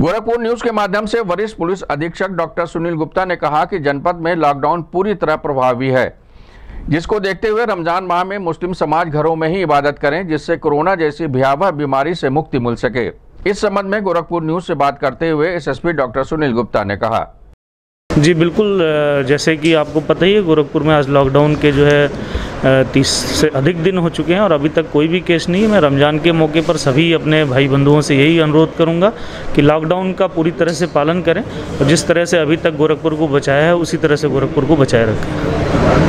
Gorakhpur news के माध्यम से वरिष्ठ पुलिस अधीक्षक डॉक्टर सुनील गुप्ता ने कहा कि जनपद में लॉकडाउन पूरी तरह प्रभावी है, जिसको देखते हुए रमज़ान माह में मुस्लिम समाज घरों में ही इबादत करें, जिससे कोरोना जैसी भयावह बीमारी से मुक्ति मिल सके। इस संबंध में गोरखपुर न्यूज़ से बात करते हुए एसएसपी डॉक्टर सुनील गुप्ता ने कहा। जी, बिल्कुल जैसे कि आपको पता ही है, गोरखपुर में आज लॉकडाउन के जो है तीस से अधिक दिन हो चुके हैं और अभी तक कोई भी केस नहीं है। मैं रमज़ान के मौके पर सभी अपने भाई बंधुओं से यही अनुरोध करूँगा कि लॉकडाउन का पूरी तरह से पालन करें और जिस तरह से अभी तक गोरखपुर को बचाया है, उसी तरह से गोरखपुर को बचाए रखें।